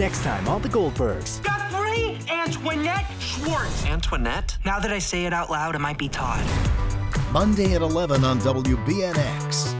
Next time on The Goldbergs. Guthrie Antoinette Schwartz. Antoinette? Now that I say it out loud, it might be Todd. Monday at 11 on WBNX.